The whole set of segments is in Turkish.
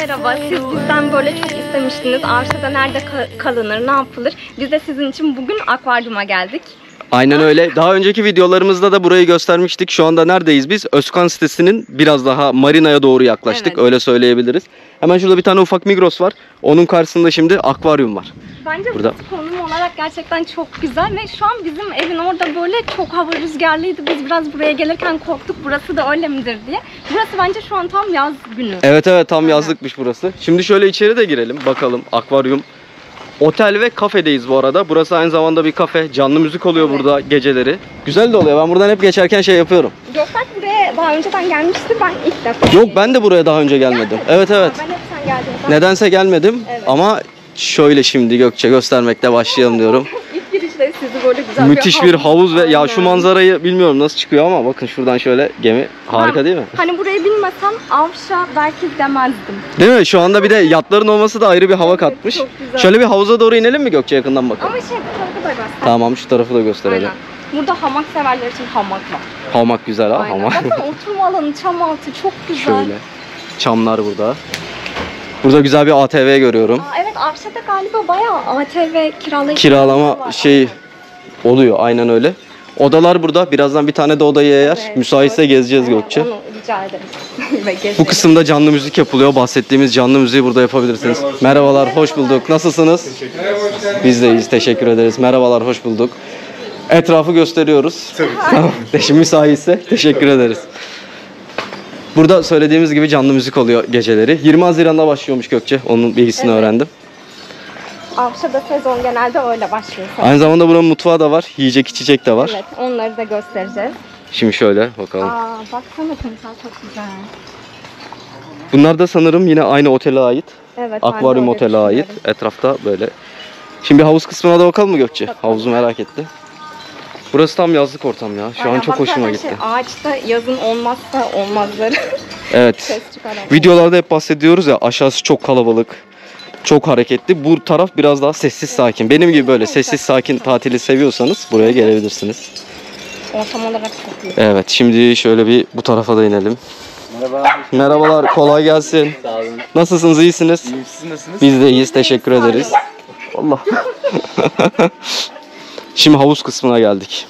Merhaba. Siz bizden böyle çok istemiştiniz. Arşada nerede ka- kalınır, ne yapılır? Biz de sizin için bugün akvaryuma geldik. Aynen öyle. Daha önceki videolarımızda da burayı göstermiştik. Şu anda neredeyiz biz? Özkan sitesinin biraz daha marinaya doğru yaklaştık. Evet. Öyle söyleyebiliriz. Hemen şurada bir tane ufak Migros var. Onun karşısında şimdi akvaryum var. Bence Burada. konum olarak gerçekten çok güzel ve şu an bizim evin orada böyle çok hava rüzgarlıydı. Biz biraz buraya gelirken korktuk burası da öyle midir diye. Burası bence şu an tam yaz günü. Evet evet tam yazlıkmış burası. Şimdi şöyle içeri de girelim bakalım. Akvaryum. Otel ve kafedeyiz bu arada. Burası aynı zamanda bir kafe. Canlı müzik oluyor Evet. burada geceleri. Güzel de oluyor. Ben buradan hep geçerken şey yapıyorum. Gökberk buraya daha önceden gelmişti. Ben ilk defa. Yok ben de buraya daha önce gelmedim. Evet evet. Ben hep sen zaman. Nedense gelmedim Evet. ama şöyle şimdi Gökçe göstermekle başlayalım diyorum. Sizi böyle güzel Müthiş bir havuz ve ya şu Aynen. manzarayı bilmiyorum nasıl çıkıyor ama bakın şuradan şöyle gemi harika değil mi? Hani burayı bilmesem Avşa belki demezdim. Değil mi? Şu anda bir de yatların olması da ayrı bir hava katmış. çok güzel. Şöyle bir havuza doğru inelim mi Gökçe yakından bakalım? Ama şey bu tarafı da göster. Tamam şu tarafı da gösterelim. Aynen. Burada hamak severler için hamak var. Hamak güzel ha Aynen. hamak. Baksana oturma alanı, çam altı çok güzel. şöyle. Çamlar burada. Burada güzel bir ATV görüyorum. Aa, evet Avşa'da galiba bayağı ATV kiralayıp Kiralama var. şey oluyor aynen öyle. Odalar burada. Birazdan bir tane de odayı eğer Evet, müsaitse gezeceğiz Evet, Gökçe. Onu rica ederiz. Bu kısımda canlı müzik yapılıyor. Bahsettiğimiz canlı müziği burada yapabilirsiniz. Merhabalar, hoş bulduk. Nasılsınız? Biz de iyiyiz, teşekkür ederiz. Merhabalar, hoş bulduk. Etrafı gösteriyoruz. Tamam. Şimdi müsaitse teşekkür ederiz. Burada söylediğimiz gibi canlı müzik oluyor geceleri. 20 Haziran'da başlıyormuş Gökçe. Onun bilgisini Evet. öğrendim. Avşa'da sezon genelde öyle başlıyor. Aynı zamanda buranın mutfağı da var. Yiyecek içecek de var. Evet onları da göstereceğiz. Şimdi şöyle bakalım. Aa baksana kumsal çok güzel. Bunlar da sanırım yine aynı otele ait. Evet. Akvaryum otele ait. Etrafta böyle. Şimdi havuz kısmına da bakalım mı Gökçe? Havuzu merak etti. Burası tam yazlık ortam ya. Şu an Aynen, çok bak hoşuma zaten gitti. Şey, ağaçta yazın olmazsa olmazları. Evet. Videolarda hep bahsediyoruz ya aşağısı çok kalabalık. Çok hareketli. Bu taraf biraz daha sessiz sakin. Benim gibi böyle sessiz sakin tatili seviyorsanız buraya gelebilirsiniz. Ortam olarak çok iyi. Evet şimdi şöyle bir bu tarafa da inelim. Merhaba. Merhabalar kolay gelsin. Sağ olun. Nasılsınız iyisiniz? İyiyim siz nasılsınız? Biz de iyiyiz teşekkür ederiz. Allah. Şimdi havuz kısmına geldik.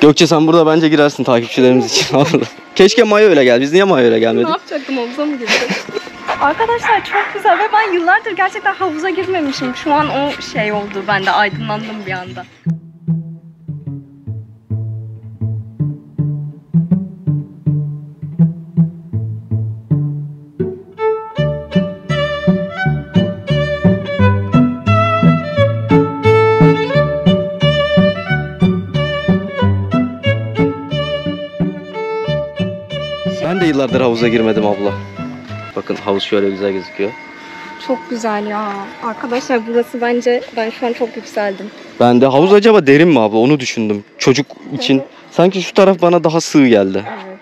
Gökçe sen burada bence girersin takipçilerimiz için. Keşke mayo öyle gel. Biz niye mayo öyle Ne gelmedik? yapacaktım havuza mı girdim? Arkadaşlar çok güzel ve ben yıllardır gerçekten havuza girmemişim. Şu an o şey oldu bende aydınlandım bir anda. Yıllardır havuza girmedim abla. Bakın havuz şöyle güzel gözüküyor. Çok güzel ya. Arkadaşlar burası bence ben şu an çok yükseldim. Ben de havuz acaba derin mi abla onu düşündüm. Çocuk için. Sanki şu taraf bana daha sığ geldi. Evet.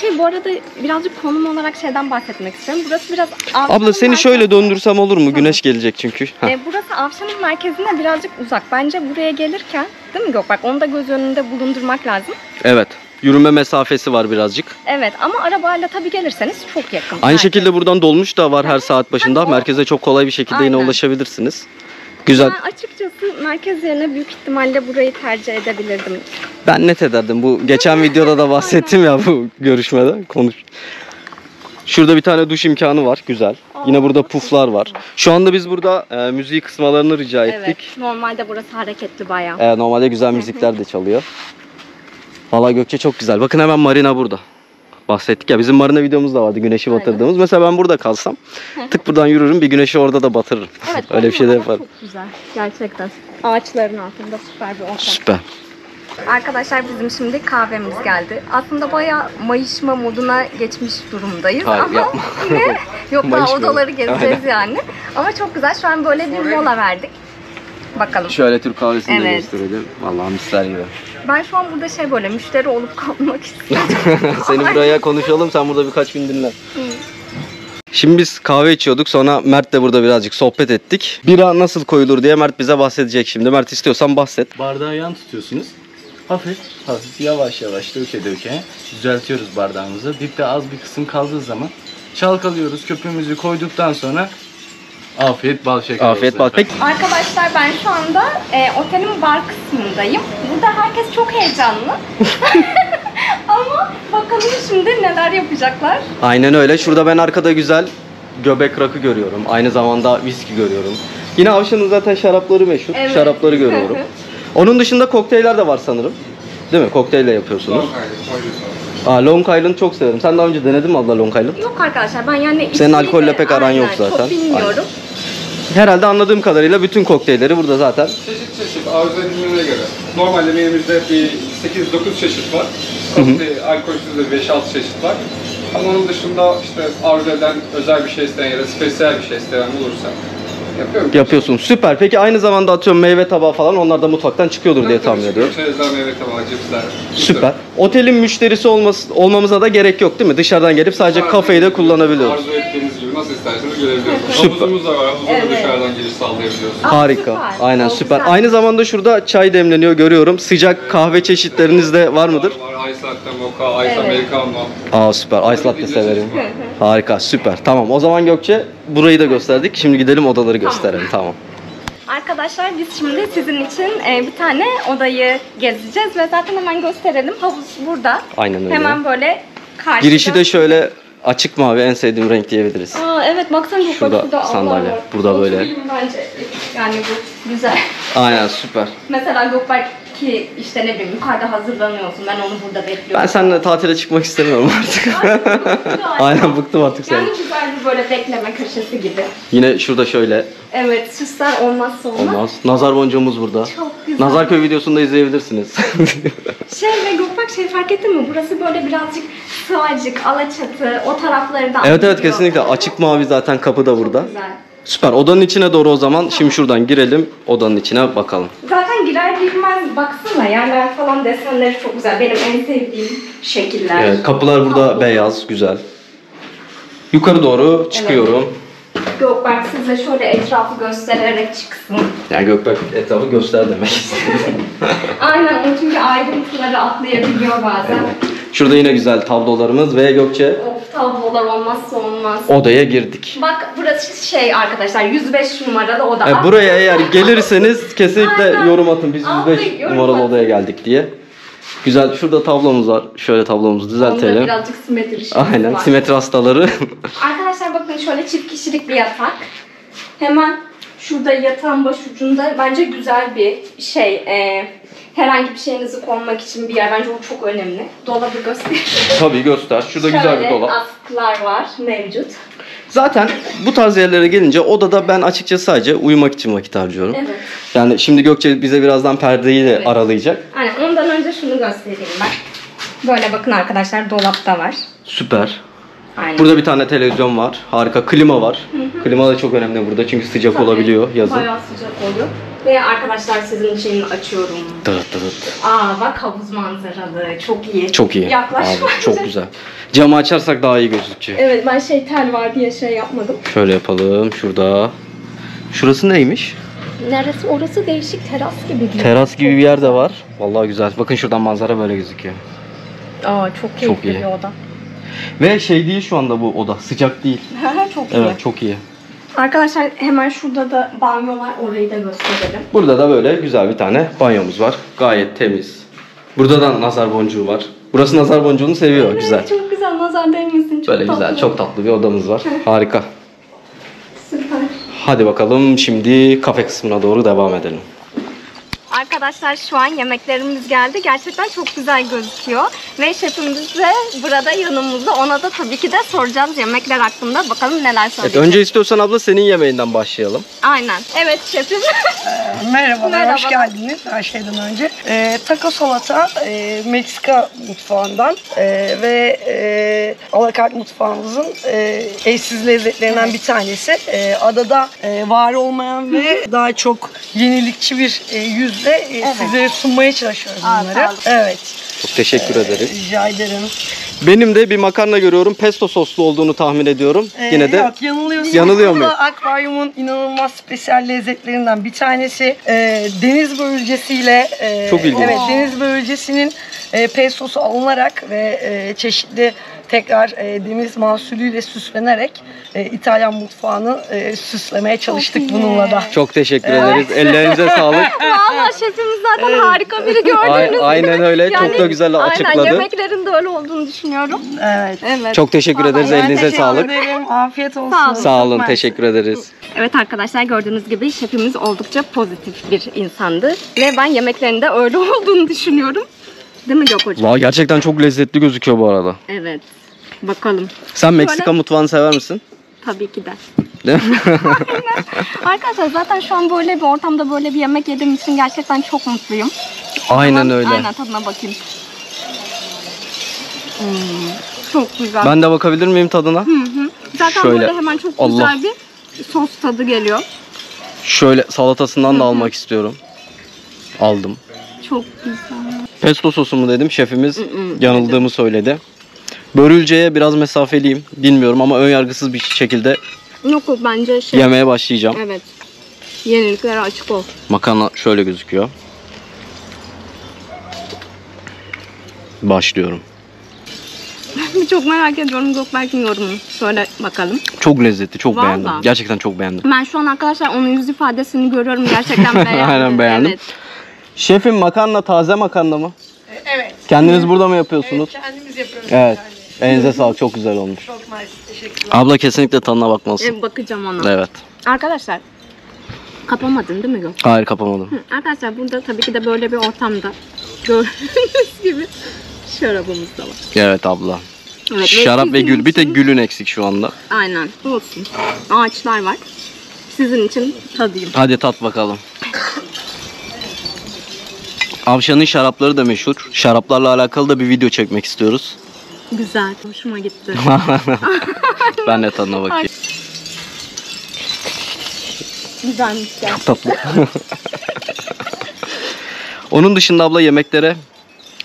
Şey bu arada birazcık konum olarak şeyden bahsetmek istiyorum. Burası biraz Avşa'nın Abla seni şöyle merkezi- döndürsem olur mu? Güneş gelecek çünkü. Heh. E, burası Avşa'nın merkezine birazcık uzak. Bence buraya gelirken değil mi Gökberk? Onu da göz önünde bulundurmak lazım. Evet. Yürüme mesafesi var birazcık. Evet ama arabayla tabii gelirseniz çok yakın. Aynı merkez. şekilde buradan dolmuş da var her saat başında. Merkeze çok kolay bir şekilde yine Aynen. ulaşabilirsiniz. Güzel. Ben açıkçası merkez yerine büyük ihtimalle burayı tercih edebilirdim. Ben net ederdim. Bu geçen videoda da bahsettim ya bu görüşmede. Konuş. Şurada bir tane duş imkanı var. Güzel. Yine burada puflar var. Şu anda biz burada e, müziği kısmalarını rica Evet. ettik. Normalde burası hareketli bayağı. E, normalde güzel müzikler de çalıyor. Valla Gökçe çok güzel. Bakın hemen marina burada. Bahsettik ya bizim marina videomuz da vardı güneşi Aynen. batırdığımız. Mesela ben burada kalsam tık buradan yürürüm bir güneşi orada da batırırım. Evet, Öyle bir şey de yaparım. Çok güzel. Gerçekten. Ağaçların altında süper bir ortam. Süper. Arkadaşlar bizim şimdi kahvemiz geldi. Aslında bayağı mayışma moduna geçmiş durumdayız Hayır, ama yapma. yine yok daha odaları gezeceğiz yani. Ama çok güzel. Şu an böyle bir mola verdik. Bakalım. Şöyle Türk kahvesini de Evet. gösterelim. Vallahi misler gibi. Ben şu an burada şey böyle müşteri olup kalmak istiyorum. Seni buraya konuşalım. Sen burada birkaç gün dinlen. Şimdi biz kahve içiyorduk. Sonra Mert de burada birazcık sohbet ettik. Bira nasıl koyulur diye Mert bize bahsedecek şimdi. Mert istiyorsan bahset. Bardağı yan tutuyorsunuz. Hafif, hafif yavaş yavaş döke döke düzeltiyoruz bardağımızı. Dipte az bir kısım kaldığı zaman çalkalıyoruz. Köpüğümüzü koyduktan sonra afiyet bal şeker Afiyet olsun bal. Peki Arkadaşlar ben şu anda e, otelin bar kısmındayım. Burada herkes çok heyecanlı. Ama bakalım şimdi neler yapacaklar. Aynen öyle. Şurada ben arkada güzel göbek rakı görüyorum. Aynı zamanda viski görüyorum. Yine Avşan'ın zaten şarapları meşhur. Evet. Şarapları görüyorum. Onun dışında kokteyller de var sanırım. Değil mi? Kokteylle yapıyorsunuz. Aa, Long Island çok severim. Sen daha önce denedin mi abla Long Island? Yok arkadaşlar ben yani Senin içkiyi alkolle de- pek aran aynen, yok zaten. Çok bilmiyorum. Herhalde anladığım kadarıyla bütün kokteylleri burada zaten. Çeşit çeşit arzu edildiğine göre. Normalde menümüzde bir 8-9 çeşit var. Kokteyl, alkolsüz de 5-6 çeşit var. Ama onun dışında işte arzu eden özel bir şey isteyen ya da spesiyel bir şey isteyen olursa yapıyorum. Yapıyorsun. Süper. Peki aynı zamanda atıyorum meyve tabağı falan onlar da mutfaktan çıkıyordur diye tahmin ediyorum. Çerezler, meyve tabağı, cipsler. Süper. Otelin müşterisi olması, olmamıza da gerek yok değil mi? Dışarıdan gelip sadece kafeyi de kullanabiliyoruz. Arzu ettiğiniz gibi nasıl isterseniz gelebiliyorsunuz. Süper. Havuzumuz da var. Havuza da Evet. dışarıdan giriş sağlayabiliyorsunuz. Aa, Harika. süper. Aynen O süper. güzel. Aynı zamanda şurada çay demleniyor görüyorum. Sıcak kahve çeşitleriniz de var mıdır? Var, ice latte, mocha, ice Evet. americano. Aa süper. Ice latte severim. Harika. Süper. Tamam. O zaman Gökçe burayı da gösterdik. Şimdi gidelim odaları gösterelim. Tamam. Arkadaşlar biz şimdi sizin için e, bir tane odayı gezeceğiz ve zaten hemen gösterelim. Havuz burada. Aynen öyle. Hemen böyle karşıda. Girişi de şöyle açık mavi en sevdiğim renk diyebiliriz. Aa, evet baksana çok Şurada bak şurada Allah sandalye, var. burada böyle. Oturayım bence. Yani bu güzel. Aynen süper. Mesela Gökberk ki işte ne bileyim yukarıda hazırlanıyorsun. Ben onu burada bekliyorum. Ben seninle tatile çıkmak istemiyorum artık. Aynen bıktım artık sen. Yani güzel bir böyle bekleme köşesi gibi. Yine şurada şöyle Evet süsler olmazsa olmaz. olmaz. Nazar boncuğumuz burada. Çok güzel. Nazarköy videosunu da izleyebilirsiniz. Şey ve Gökberk şey fark ettin mi? Burası böyle birazcık sığacık, alaçatı, o tarafları da evet evet kesinlikle. Açık mavi zaten kapı da burada. Güzel. Süper. Odanın içine doğru o zaman. Şimdi şuradan girelim. Odanın içine bakalım. Zaten girer girmez baksana yerler falan desenleri çok güzel. Benim en sevdiğim şekiller. Evet, kapılar burada beyaz, güzel. Yukarı doğru çıkıyorum. Gökberk size şöyle etrafı göstererek çıksın. Yani Gökberk etrafı göster demek istedim. Aynen o çünkü ayrıntıları atlayabiliyor bazen. Şurada yine güzel tablolarımız ve Gökçe Of tablolar olmazsa olmaz. odaya girdik. Bak burası şey arkadaşlar 105 numaralı oda. E, buraya eğer gelirseniz kesinlikle Aynen. yorum atın. Biz Aldık, 105 yorum numaralı atın. odaya geldik diye. Güzel. Şurada tablomuz var. Şöyle tablomuzu Onda düzeltelim. birazcık simetri Aynen. var. Simetri hastaları. Arkadaşlar bakın şöyle çift kişilik bir yatak. Hemen şurada yatağın başucunda bence güzel bir şey. e, herhangi bir şeyinizi koymak için bir yer. Bence o çok önemli. Dolabı göstereyim. Tabii göster. Şurada güzel bir Şöyle dolap. askılar var mevcut. Zaten bu tarz yerlere gelince odada ben açıkçası sadece uyumak için vakit harcıyorum. Evet. Yani şimdi Gökçe bize birazdan perdeyi de Evet. aralayacak. Aynen ondan önce şunu göstereyim ben. Böyle bakın arkadaşlar dolapta var. Süper. Aynen. Burada bir tane televizyon var. Harika. Klima var. Klima da çok önemli burada çünkü sıcak Tabii, olabiliyor yazın. Bayağı sıcak oluyor. Ve arkadaşlar sizin için açıyorum. Dırıt dırıt. Aa bak havuz manzaralı. Çok iyi. Çok iyi. Yaklaş Abi, çok güzel. Camı açarsak daha iyi gözükecek. Evet ben şey tel var diye şey yapmadım. Şöyle yapalım. Şurada. Şurası neymiş? Neresi? Orası değişik teras gibi bir Teras gibi bir yer de var. Vallahi güzel. Bakın şuradan manzara böyle gözüküyor. Aa çok keyifli iyi. bir oda. Ve şey değil şu anda bu oda. Sıcak değil. çok iyi. Evet çok iyi. Arkadaşlar hemen şurada da banyo var. Orayı da gösterelim. Burada da böyle güzel bir tane banyomuz var. Gayet temiz. Burada da nazar boncuğu var. Burası nazar boncuğunu seviyor. Evet, Güzel. Çok güzel nazar değmesin. Çok Böyle tatlı. güzel, çok tatlı bir odamız var. Harika. Süper. Hadi bakalım şimdi kafe kısmına doğru devam edelim. Arkadaşlar şu an yemeklerimiz geldi. Gerçekten çok güzel gözüküyor. Ve şefimiz de burada yanımızda. Ona da tabii ki de soracağız yemekler hakkında. Bakalım neler Evet, söyleyecek. önce istiyorsan abla senin yemeğinden başlayalım. Aynen. Evet şefim. Merhabalar, Merhaba. hoş geldiniz her şeyden önce. Ee, taco salata e, Meksika mutfağından e, ve e, alakart mutfağımızın e, eşsiz lezzetlerinden bir tanesi. E, adada e, var olmayan ve daha çok yenilikçi bir e, yüzle e, sizlere sunmaya çalışıyoruz Aa, bunları. Evet, Çok teşekkür ederiz. rica ederim. Benim de bir makarna görüyorum. Pesto soslu olduğunu tahmin ediyorum. Ee, Yine de Yok yanılıyorsun. Yanılıyor muyum? Akvaryumun inanılmaz spesiyel lezzetlerinden bir tanesi. Ee, deniz bölgesiyle e, Çok ilginç. Evet deniz bölgesinin e, pestosu alınarak ve e, çeşitli tekrar e, deniz mahsulüyle süslenerek e, İtalyan mutfağını e, süslemeye çalıştık bununla da. çok teşekkür ederiz. Ellerinize sağlık. Valla şefimiz zaten harika biri gördüğünüz gibi. aynen öyle. Çok da güzel Aynen açıkladı. yemeklerin de öyle olduğunu düşünüyorum. Evet. Evet. Çok teşekkür ederiz. Vallahi Elinize Teşekkür sağlık. ederim. Afiyet olsun. Sağ olun. Sağ olun. Teşekkür ederiz. Evet arkadaşlar gördüğünüz gibi şefimiz oldukça pozitif bir insandı. Ve ben yemeklerinde öyle olduğunu düşünüyorum. Değil mi Gökçe? Vay gerçekten çok lezzetli gözüküyor bu arada. Evet. Bakalım. Sen Meksika mutfağını sever misin? Tabii ki de. Değil mi? Arkadaşlar zaten şu an böyle bir ortamda böyle bir yemek yediğim için gerçekten çok mutluyum. Aynen Hemen- öyle. Aynen tadına bakayım. Hmm, çok güzel. Ben de bakabilir miyim tadına? Hı hı. Zaten Şöyle. böyle hemen çok Allah. güzel bir sos tadı geliyor. Şöyle salatasından da almak istiyorum. Aldım. Çok güzel. Pesto sosu mu dedim. Şefimiz yanıldığımı söyledi. Börülceye biraz mesafeliyim. Bilmiyorum ama ön yargısız bir şekilde Yok bence şey. yemeye başlayacağım. Evet. Yeniliklere açık ol. Makarna şöyle gözüküyor. Başlıyorum. çok merak ediyorum Gökberk'in yorumunu. Söyle bakalım. Çok lezzetli, çok Vallahi. beğendim. Gerçekten çok beğendim. Ben şu an arkadaşlar onun yüz ifadesini görüyorum. Gerçekten beğendim. Aynen beğendim. Evet. Şefim makarna taze makarna mı? Evet. Kendiniz burada mı yapıyorsunuz? Kendimiz yapıyoruz. Evet. Elinize sağlık. Çok güzel olmuş. Çok nice. Teşekkürler. Abla kesinlikle tadına bakmalısın. E, bakacağım ona. Evet. Arkadaşlar kapamadın değil mi Gök? Hayır kapamadım. Hı, Arkadaşlar burada tabii ki de böyle bir ortamda gördüğünüz gibi şarabımız da var. Evet abla. Evet, Şarap ve sizin gül. Bir tek için- gülün eksik şu anda. Aynen olsun. Ağaçlar var. Sizin için tadayım. Hadi tat bakalım. Avşan'ın şarapları da meşhur. Şaraplarla alakalı da bir video çekmek istiyoruz. Güzel. Hoşuma gitti. ben de tadına bakayım. Güzelmiş gerçekten. Tatlı. Onun dışında abla yemeklere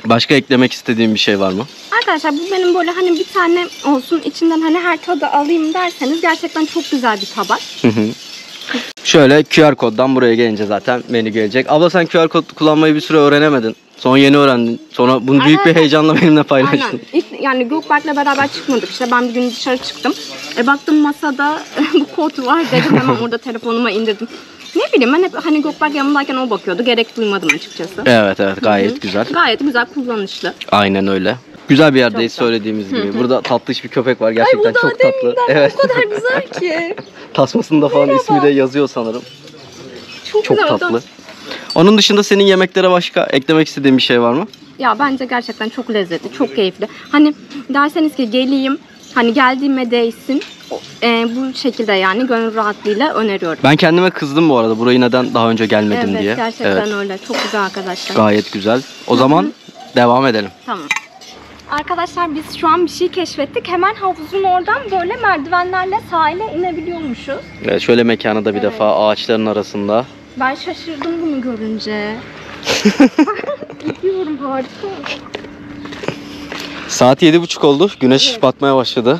başka eklemek istediğin bir şey var mı? Arkadaşlar bu benim böyle hani bir tane olsun içinden hani her tadı alayım derseniz gerçekten çok güzel bir tabak. Hı hı. Şöyle QR koddan buraya gelince zaten menü gelecek. Abla sen QR kod kullanmayı bir süre öğrenemedin. Sonra yeni öğrendin. Sonra bunu büyük bir Aynen. heyecanla benimle Aynen. paylaştın. İlk, yani Gökberk'le beraber çıkmadık. İşte ben bir gün dışarı çıktım. E baktım masada bu kod var dedim hemen orada telefonuma indirdim. Ne bileyim ben hep hani Gökberk yanımdayken o bakıyordu. Gerek duymadım açıkçası. Evet evet gayet güzel. Gayet güzel kullanışlı. Aynen öyle. Güzel bir yerdeyiz Çok da. söylediğimiz gibi. Burada tatlış bir köpek var. Gerçekten çok tatlı. Evet. O kadar güzel ki. Tasmasında falan ismi de yazıyor sanırım. Çok, Çok güzel. tatlı. Onun dışında senin yemeklere başka eklemek istediğin bir şey var mı? Ya bence gerçekten çok lezzetli, çok keyifli. Hani derseniz ki geleyim, hani geldiğime değsin. o- e, bu şekilde yani gönül rahatlığıyla öneriyorum. Ben kendime kızdım bu arada. Burayı neden daha önce gelmedim evet, diye. gerçekten öyle. Çok güzel arkadaşlar. Gayet güzel. O zaman devam edelim. Tamam. Arkadaşlar biz şu an bir şey keşfettik. Hemen havuzun oradan böyle merdivenlerle sahile inebiliyormuşuz. Evet, şöyle mekanı da bir Evet. defa ağaçların arasında. Ben şaşırdım bunu görünce. Gidiyorum harika. Saat yedi buçuk oldu. Güneş batmaya başladı.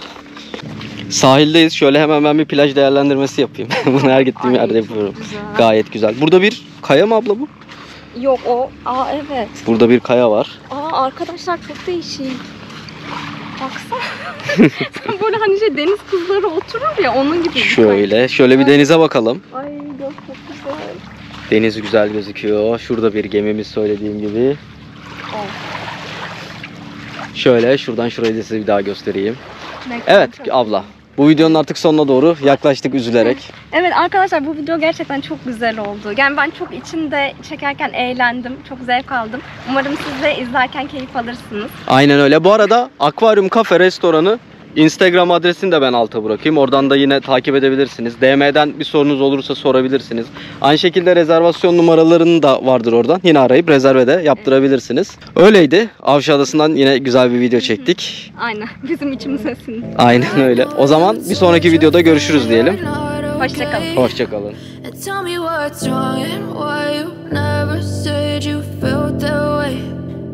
Sahildeyiz. Şöyle hemen ben bir plaj değerlendirmesi yapayım. Bunu her gittiğim Ay, yerde çok yapıyorum. güzel. Gayet güzel. Burada bir kaya mı abla bu? Yok o. Aa evet. Burada bir kaya var. Aa arkadaşlar çok değişik. Baksana. böyle hani şey deniz kızları oturur ya onun gibi. Şöyle. Şöyle bir denize bakalım. Ay çok çok güzel. Deniz güzel gözüküyor. Şurada bir gemimiz söylediğim gibi. Şöyle şuradan şurayı da size bir daha göstereyim. Mekan Evet abla. Bu videonun artık sonuna doğru yaklaştık üzülerek. Evet arkadaşlar bu video gerçekten çok güzel oldu. Yani ben çok içinde çekerken eğlendim. Çok zevk aldım. Umarım siz de izlerken keyif alırsınız. Aynen öyle. Bu arada Akvaryum Kafe Restoranı Instagram adresini de ben alta bırakayım. Oradan da yine takip edebilirsiniz. DM'den bir sorunuz olursa sorabilirsiniz. Aynı şekilde rezervasyon numaralarının da vardır oradan. Yine arayıp rezerve de yaptırabilirsiniz. Öyleydi. Avşa Adası'ndan yine güzel bir video çektik. Aynen. Bizim içimize sindi. Aynen öyle. O zaman bir sonraki videoda görüşürüz diyelim. Hoşçakalın. Hoşçakalın. Tell me what's wrong and why you never said you felt that way.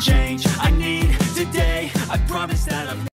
change I need today I promise that I'm.